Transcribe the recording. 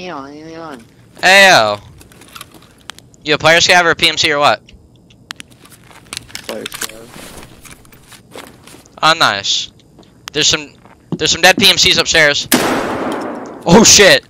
Ew, ew. Ayo. You a player scav or a PMC or what? Player scav. Oh, nice. There's some, there's some dead PMCs upstairs. Oh shit.